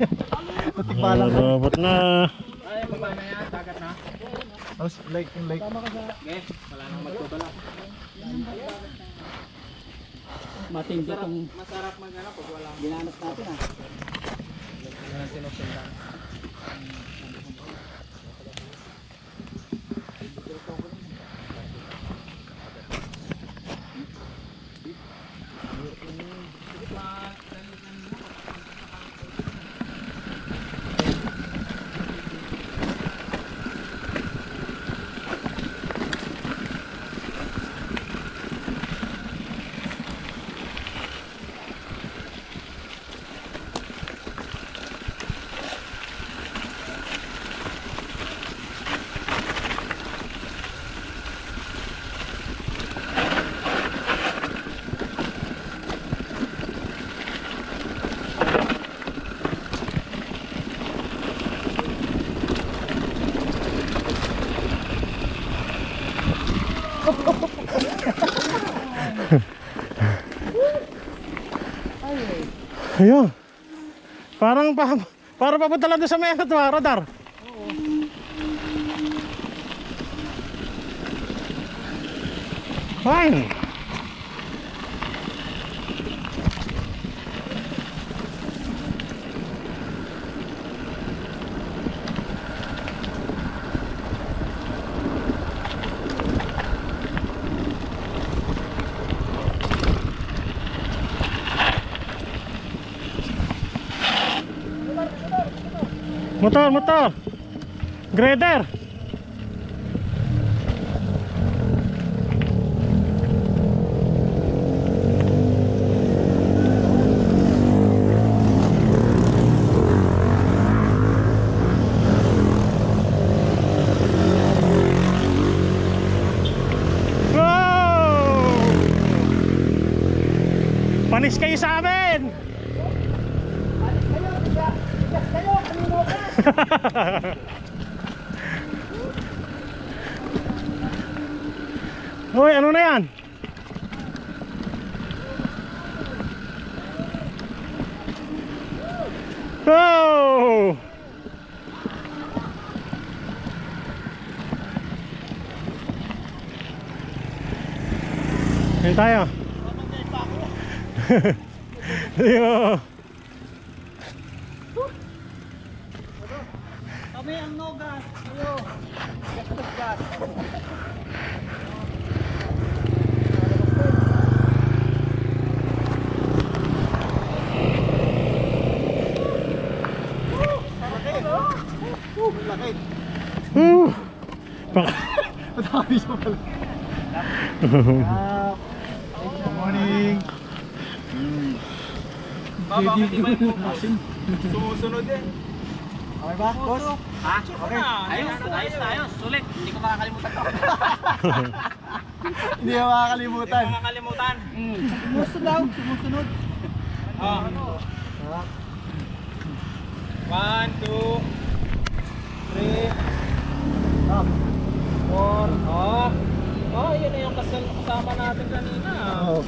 Natikbalang ko. Robot na. Ay, baba na yan. Dagat na. Tapos lake yung lake. Okay, wala nang magtutula. Matindi itong Masarap mag ano pag wala. ginanap natin ah. Ang sinusundan. Ayun. Parang pa, para papunta lang doon sa may ano, radar. Fine. Motor, motor. Grader. Wow! Panis kayo sa amin! Hoy, ano na yan? Oh! Yan tayo. Yo. Kami ang nogas. Ayo. Gas. Uh. Pak- Madami siya pala. Good morning. Baba, hindi ba yung? Sumusunod din. Okay ba, boss? Ha? Okay. Ayos, ayos na ayos. Sulit. Hindi ko makakalimutan to. Hindi mo makakalimutan. Hindi ko makakalimutan. Sumusunod daw. Sumusunod. Oh. One, two, three, Up. four. Oh. Oh, yun na yung kasama natin kanina. Oh.